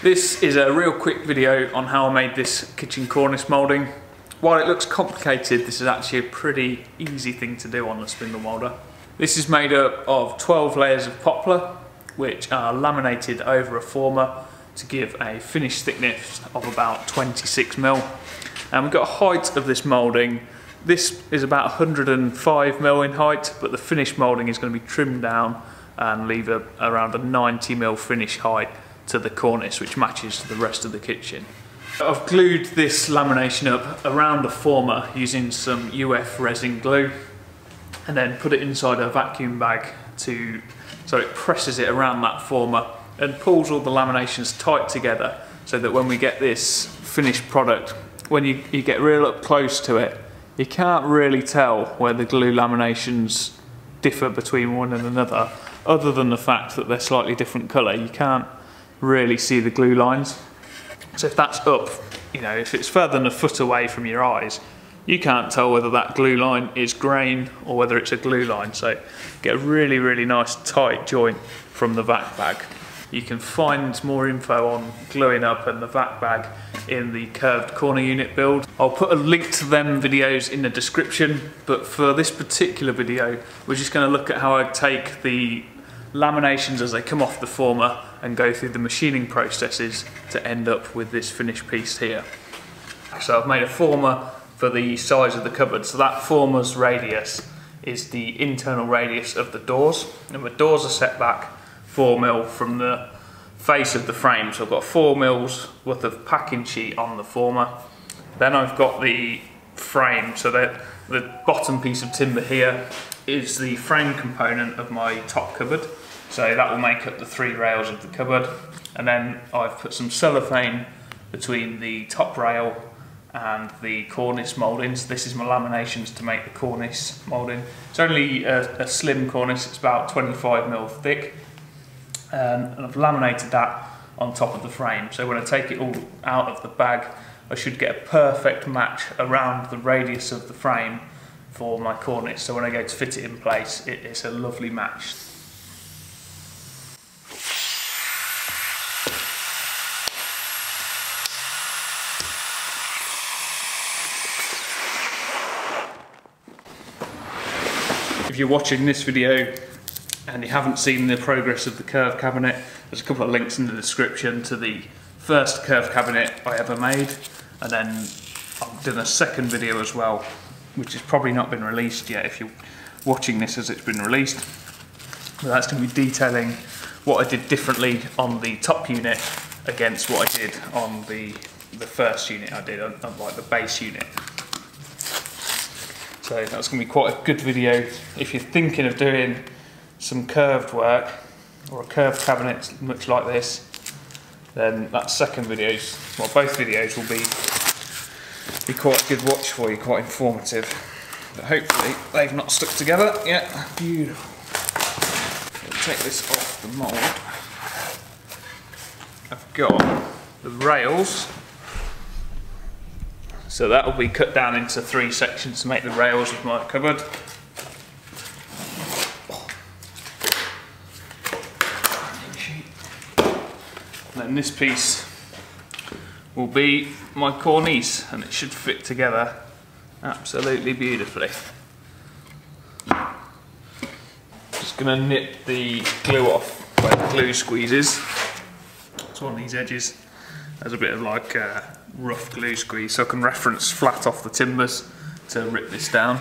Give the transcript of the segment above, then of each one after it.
This is a real quick video on how I made this kitchen cornice moulding. While it looks complicated, this is actually a pretty easy thing to do on the spindle moulder. This is made up of 12 layers of poplar, which are laminated over a former to give a finished thickness of about 26 mil. And we've got a height of this moulding. This is about 105 mil in height, but the finished moulding is going to be trimmed down and leave a, around a 90 mil finish height to the cornice, which matches to the rest of the kitchen. I've glued this lamination up around a former using some UF resin glue and then put it inside a vacuum bag to so it presses it around that former and pulls all the laminations tight together so that when we get this finished product, when you, you get real up close to it, you can't really tell where the glue laminations differ between one and another other than the fact that they're slightly different colour. You can't really see the glue lines. So if that's up, you know, if it's further than a foot away from your eyes, you can't tell whether that glue line is grain or whether it's a glue line. So get a really, really nice tight joint from the vac bag. You can find more info on gluing up and the vac bag in the curved corner unit build. I'll put a link to them videos in the description, but for this particular video, we're just gonna look at how I take the laminations as they come off the former and go through the machining processes to end up with this finished piece here. So I've made a former for the size of the cupboard. So that former's radius is the internal radius of the doors. And the doors are set back 4 mil from the face of the frame. So I've got 4 mils worth of packing sheet on the former. Then I've got the frame, so that the bottom piece of timber here is the frame component of my top cupboard. So that will make up the three rails of the cupboard. And then I've put some cellophane between the top rail and the cornice mouldings. This is my laminations to make the cornice moulding. It's only a, a slim cornice, it's about 25 mil thick. Um, and I've laminated that on top of the frame. So when I take it all out of the bag, I should get a perfect match around the radius of the frame for my cornice. So when I go to fit it in place, it, it's a lovely match. If you're watching this video and you haven't seen the progress of the curve cabinet, there's a couple of links in the description to the first curve cabinet I ever made and then I've done a second video as well which has probably not been released yet if you're watching this as it's been released. But that's going to be detailing what I did differently on the top unit against what I did on the the first unit I did, on, on like the base unit. So that's going to be quite a good video if you're thinking of doing some curved work or a curved cabinet much like this then that second videos, well both videos will be be quite a good watch for you, quite informative. But hopefully they've not stuck together yet. Beautiful. We'll take this off the mould. I've got the rails so that will be cut down into three sections to make the rails of my cupboard. And then this piece will be my cornice and it should fit together absolutely beautifully. Just going to nip the glue off where the glue squeezes. It's on these edges. There's a bit of like uh, rough glue squeeze so I can reference flat off the timbers to rip this down.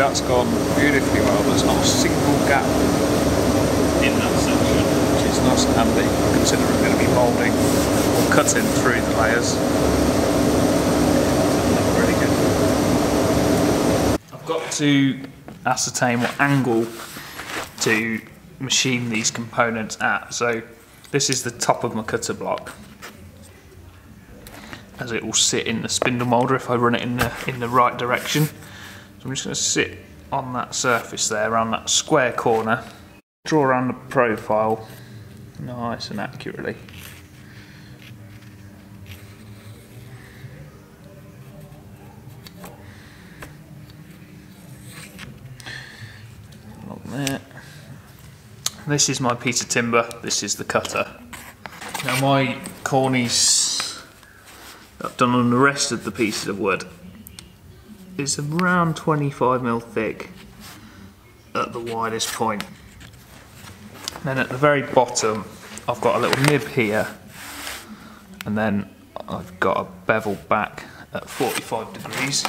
That's gone beautifully well. There's not a single gap in that section, which is nice and handy, considering we're going to be moulding or cutting through the layers. Really good. I've got to ascertain what angle to machine these components at. So this is the top of my cutter block. as it will sit in the spindle moulder if I run it in the in the right direction. So I'm just going to sit on that surface there around that square corner, draw around the profile nice and accurately. there. This is my piece of timber, this is the cutter. Now my cornice I've done on the rest of the pieces of wood is around 25 mil thick at the widest point. Then at the very bottom I've got a little nib here and then I've got a bevel back at 45 degrees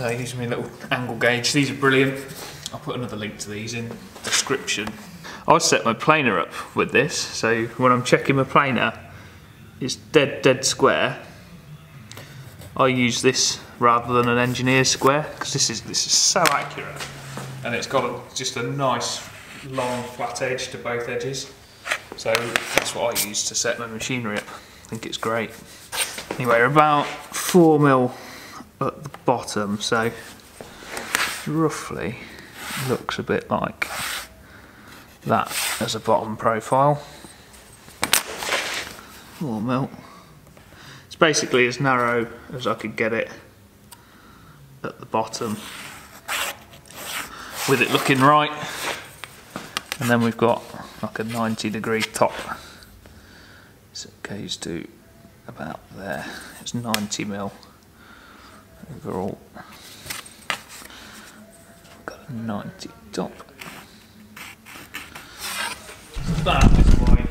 so I use my little angle gauge. These are brilliant. I'll put another link to these in the description. I set my planer up with this, so when I'm checking my planer, it's dead, dead square. I use this rather than an engineer square because this is this is so accurate, and it's got a, just a nice long flat edge to both edges. So that's what I use to set my machinery up. I think it's great. Anyway, about four mil at the bottom so roughly looks a bit like that as a bottom profile. More melt. Basically as narrow as I could get it at the bottom with it looking right and then we've got like a 90 degree top so it goes to about there it's 90 mil overall. Got a 90 top is my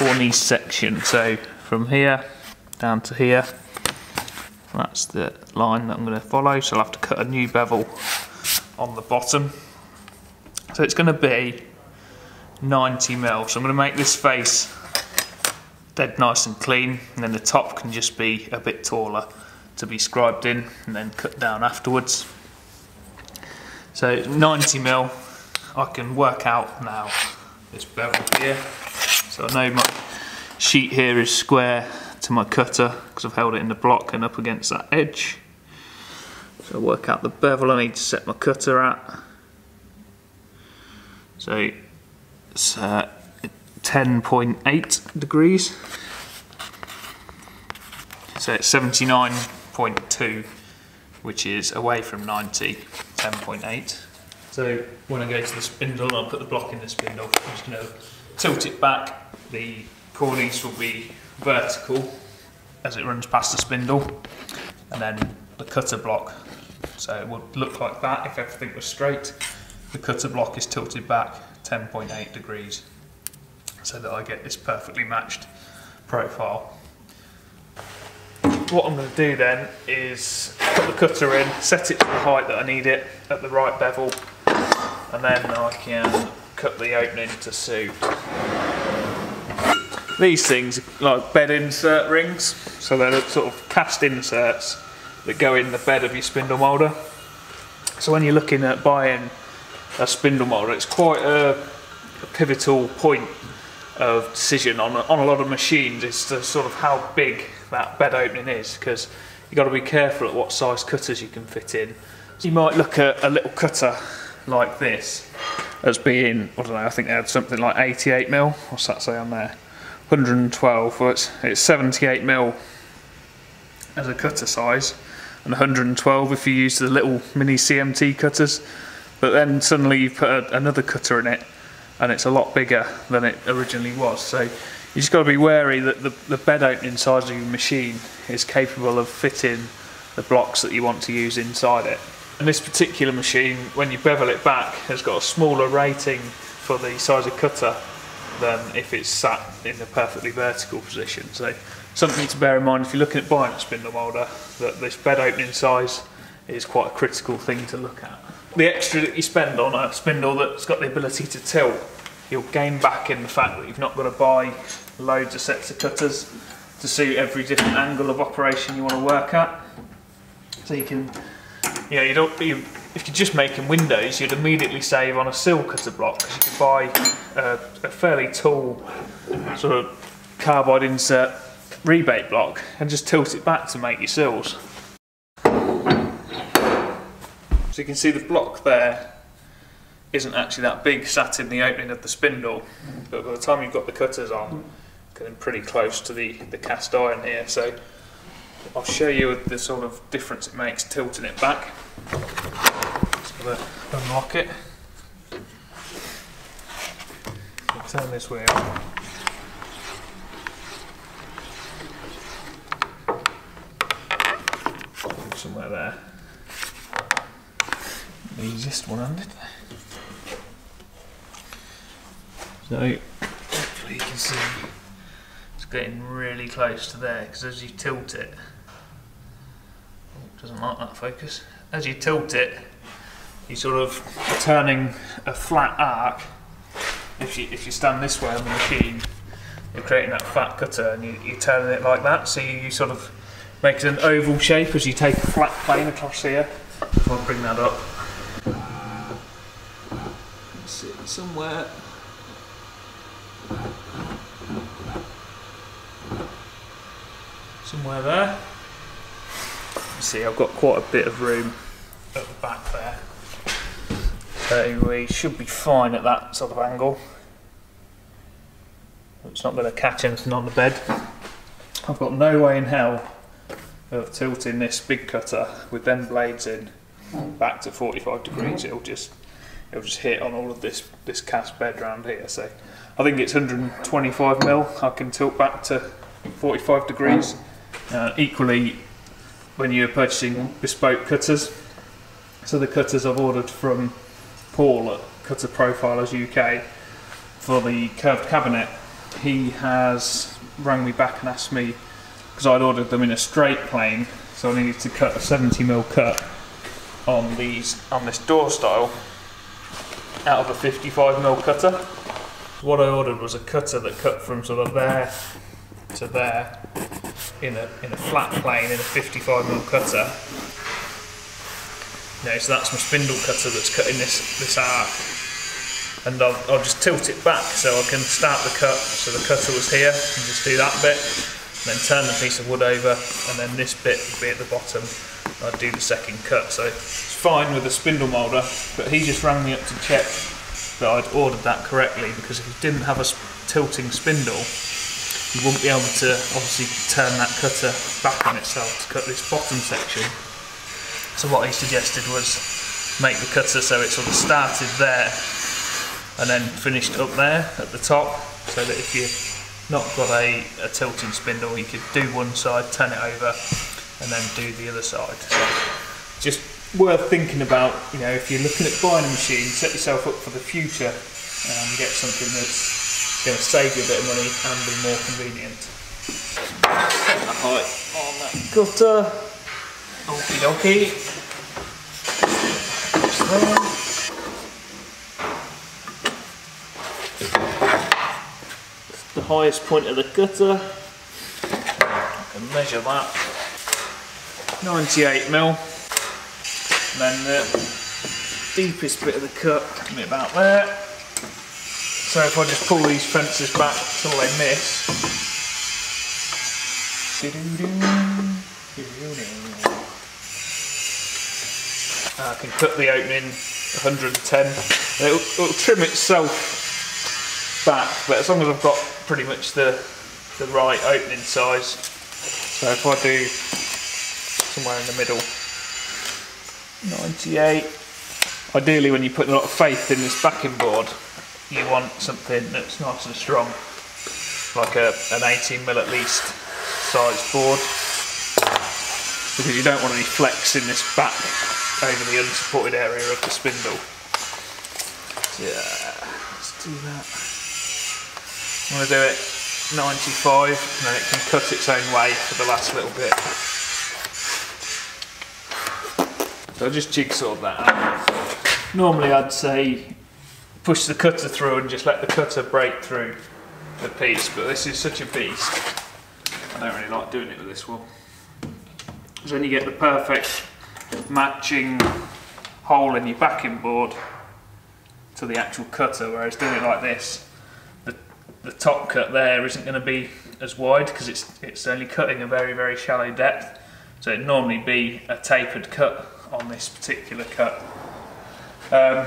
cornice section. So from here down to here, that's the line that I'm going to follow. So I'll have to cut a new bevel on the bottom. So it's going to be 90 mil. So I'm going to make this face dead nice and clean and then the top can just be a bit taller to be scribed in and then cut down afterwards. So 90 mil, I can work out now this bevel here. So I know my sheet here is square to my cutter because I've held it in the block and up against that edge. So I work out the bevel I need to set my cutter at. So it's uh, 10.8 degrees. So it's 79.2, which is away from 90, 10.8. So when I go to the spindle, I'll put the block in the spindle. I'm just going to tilt it back. The cornice will be vertical as it runs past the spindle. And then the cutter block. So it would look like that if everything was straight. The cutter block is tilted back 10.8 degrees so that I get this perfectly matched profile. What I'm going to do then is put the cutter in, set it to the height that I need it at the right bevel, and then I can cut the opening to suit. These things are like bed insert rings, so they're sort of cast inserts that go in the bed of your spindle moulder. So when you're looking at buying a spindle moulder, it's quite a, a pivotal point of decision on, on a lot of machines is to sort of how big that bed opening is because you've got to be careful at what size cutters you can fit in. So you might look at a little cutter like this as being, I don't know, I think they had something like 88 mil, what's that say on there? 112, well it's, it's 78 mil as a cutter size and 112 if you use the little mini CMT cutters but then suddenly you put a, another cutter in it and it's a lot bigger than it originally was. So you just got to be wary that the, the bed opening size of your machine is capable of fitting the blocks that you want to use inside it. And this particular machine, when you bevel it back, has got a smaller rating for the size of cutter than if it's sat in a perfectly vertical position. So something to bear in mind if you're looking at buying a spindle moulder, that this bed opening size is quite a critical thing to look at the extra that you spend on a spindle that's got the ability to tilt, you'll gain back in the fact that you've not got to buy loads of sets of cutters to suit every different angle of operation you want to work at. So you can, you know, you don't, you, if you're just making windows, you'd immediately save on a sill cutter block because you could buy a, a fairly tall sort of carbide insert rebate block and just tilt it back to make your sills. So you can see the block there isn't actually that big sat in the opening of the spindle but by the time you've got the cutters on getting pretty close to the, the cast iron here so I'll show you the sort of difference it makes tilting it back. Just going to unlock it. Turn this wheel. Somewhere there. The easiest one handed. So hopefully you can see getting really close to there because as you tilt it, oh, doesn't like that focus. As you tilt it, you're sort of turning a flat arc. If you if you stand this way on the machine, you're creating that fat cutter and you, you're turning it like that. So you, you sort of make an oval shape as you take a flat plane across here. I'll bring that up, sit somewhere. Somewhere there. See, I've got quite a bit of room at the back there. So we should be fine at that sort of angle. It's not going to catch anything on the bed. I've got no way in hell of tilting this big cutter with them blades in back to 45 degrees. Mm-hmm. It'll just it'll just hit on all of this this cast bed around here. So I think it's 125 mil. I can tilt back to 45 degrees. Uh, equally, when you're purchasing bespoke cutters, so the cutters I've ordered from Paul at Cutter Profilers UK for the curved cabinet, he has rang me back and asked me because I'd ordered them in a straight plane, so I needed to cut a 70mm cut on these on this door stile out of a 55mm cutter. What I ordered was a cutter that cut from sort of there to there in a in a flat plane in a 55mm cutter. No, so that's my spindle cutter that's cutting this this arc. And I'll, I'll just tilt it back so I can start the cut. So the cutter was here, and just do that bit, then turn the piece of wood over, and then this bit would be at the bottom. I'd do the second cut. So it's fine with the spindle moulder, but he just rang me up to check that I'd ordered that correctly because if he didn't have a tilting spindle, you wouldn't be able to obviously turn that cutter back on itself to cut this bottom section. So what he suggested was make the cutter so it sort of started there and then finished up there at the top so that if you've not got a, a tilting spindle you could do one side, turn it over and then do the other side. So just worth thinking about, you know, if you're looking at buying a machine, set yourself up for the future and get something that's going to save you a bit of money and be more convenient. Set the height on that cutter. Okie dokie. Just there. the highest point of the cutter and measure that 98 mil and then the deepest bit of the cut be about there so if I just pull these fences back till they miss. I can cut the opening 110 it'll, it'll trim itself back, but as long as I've got pretty much the, the right opening size. So if I do somewhere in the middle, 98. Ideally when you put a lot of faith in this backing board, you want something that's nice and strong, like a, an 18 mil at least size board, because you don't want any flex in this back over the unsupported area of the spindle. Yeah, let's do that. I'm going to do it 95 and then it can cut its own way for the last little bit. So I'll just jigsaw that out. Normally I'd say push the cutter through and just let the cutter break through the piece, but this is such a beast. I don't really like doing it with this one. Because then you get the perfect matching hole in your backing board to the actual cutter, whereas doing it like this, the top cut there isn't going to be as wide because it's it's only cutting a very very shallow depth. So it'd normally be a tapered cut on this particular cut. Um,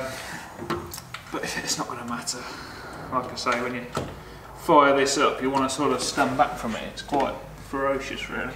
but it's not going to matter. Like I say, when you fire this up, you want to sort of stand back from it. It's quite ferocious, really.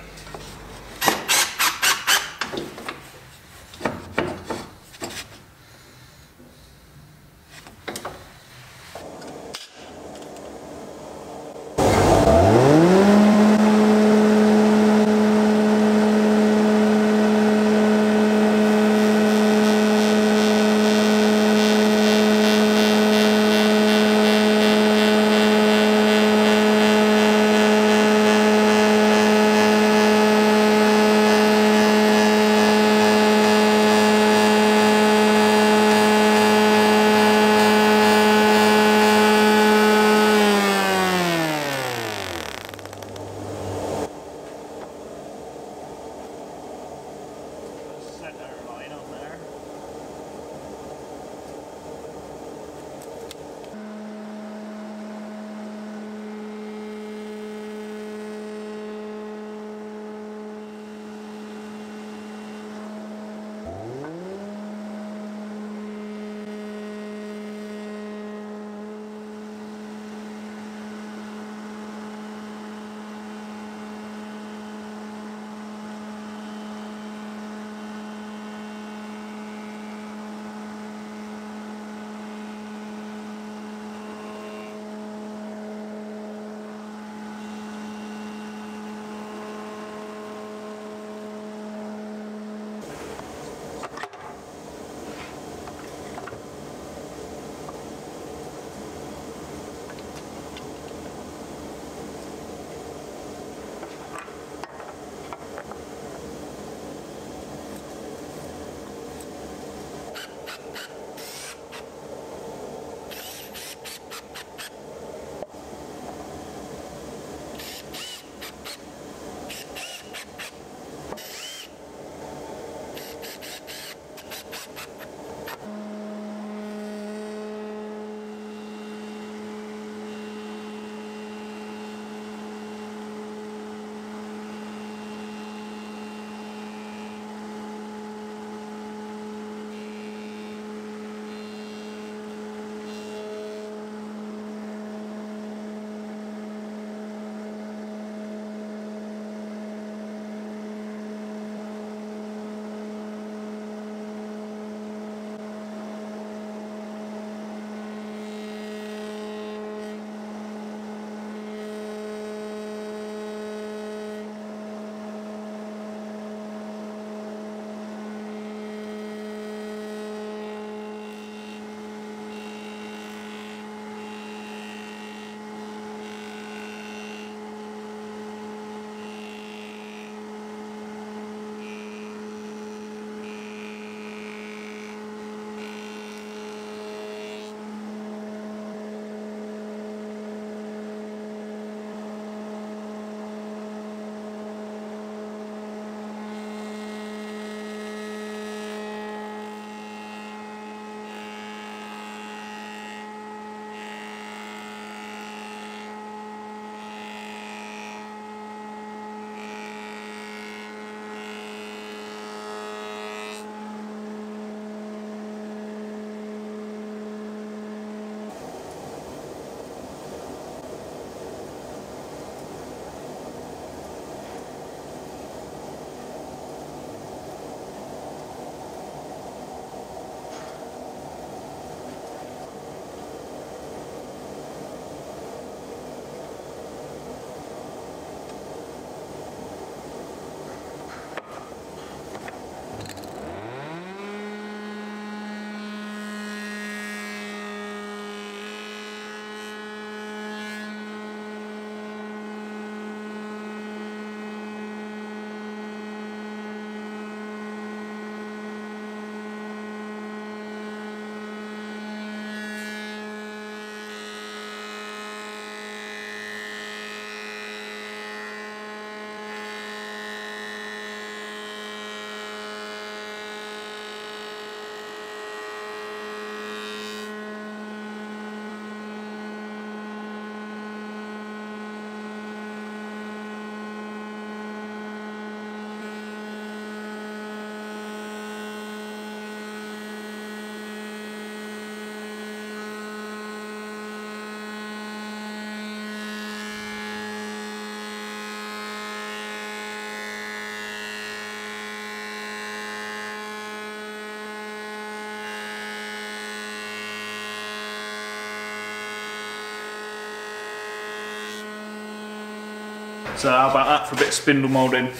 So how about that for a bit of spindle moulding?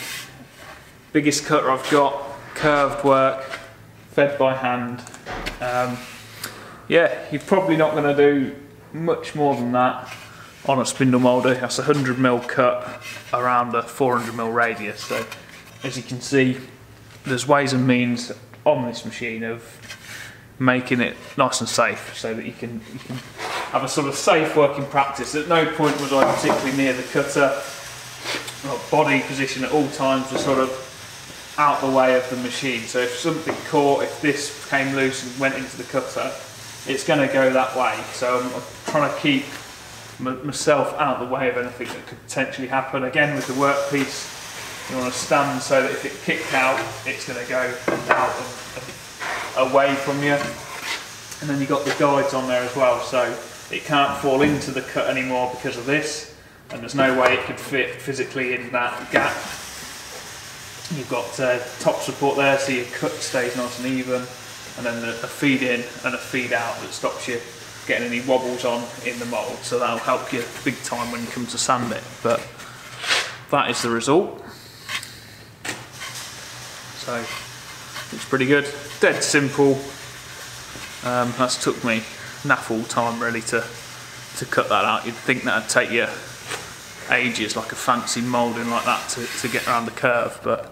Biggest cutter I've got, curved work, fed by hand. Um, yeah, you're probably not going to do much more than that on a spindle moulder. That's a 100mm cut around a 400mm radius. So as you can see, there's ways and means on this machine of making it nice and safe so that you can, you can have a sort of safe working practice. At no point was I particularly near the cutter. Body position at all times was sort of out the way of the machine. So if something caught, if this came loose and went into the cutter, it's going to go that way. So I'm, trying to keep myself out of the way of anything that could potentially happen. Again with the workpiece, you want to stand so that if it kicked out, it's going to go out and away from you. And then you've got the guides on there as well, so it can't fall into the cut anymore because of this, and there's no way it could fit physically in that gap. You've got uh, top support there, so your cut stays nice and even, and then the, a feed in and a feed out that stops you getting any wobbles on in the mould. So that'll help you big time when you come to sand it. But that is the result. So it's pretty good. Dead simple. Um, that's took me naff all time really to to cut that out. You'd think that'd take you ages, like a fancy moulding like that, to, to get around the curve, but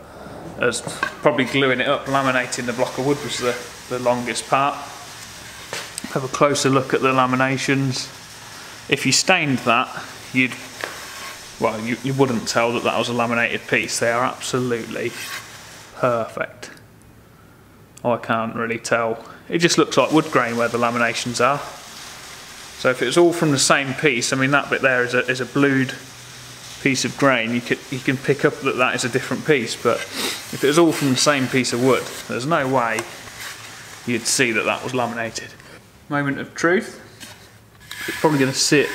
as probably gluing it up, laminating the block of wood was the, the longest part. Have a closer look at the laminations. If you stained that, you'd, well, you, you wouldn't tell that that was a laminated piece. They are absolutely perfect. Oh, I can't really tell. It just looks like wood grain where the laminations are. So if it's all from the same piece, I mean that bit there is a, is a blued piece of grain, you, could, you can pick up that that is a different piece, but if it was all from the same piece of wood, there's no way you'd see that that was laminated. Moment of truth. It's probably going to sit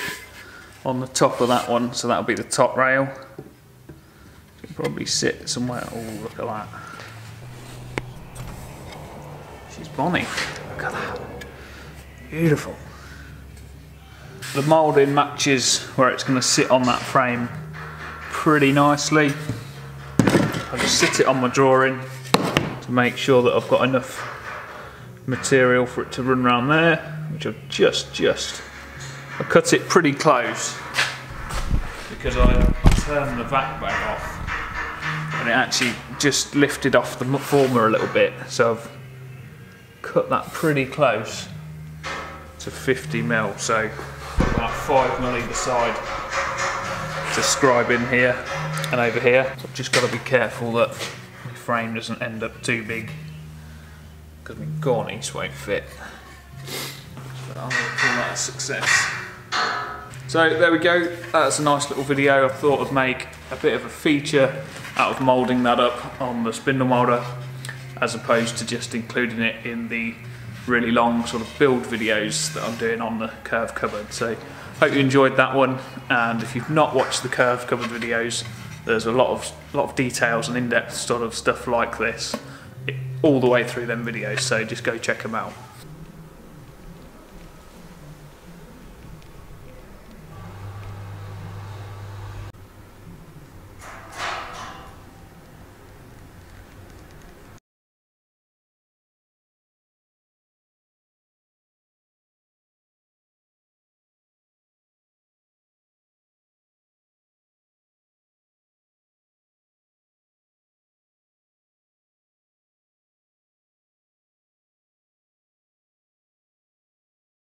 on the top of that one, so that'll be the top rail. It'll probably sit somewhere. Oh, look at that. She's bonny. Look at that. Beautiful. The moulding matches where it's going to sit on that frame pretty nicely. I just sit it on my drawing to make sure that I've got enough material for it to run around there, which I've just, just, I cut it pretty close because I, turned the vac bag off and it actually just lifted off the former a little bit. So I've cut that pretty close to 50 mil. So about five mil either side scribe in here and over here. So I've just got to be careful that my frame doesn't end up too big because my cornice won't fit. But I'm going to call that a success. So there we go, that's a nice little video. I thought I'd make a bit of a feature out of moulding that up on the spindle moulder as opposed to just including it in the really long sort of build videos that I'm doing on the curve cupboard. So hope you enjoyed that one and if you've not watched the curve cupboard videos there's a lot of lot of details and in-depth sort of stuff like this all the way through them videos so just go check them out.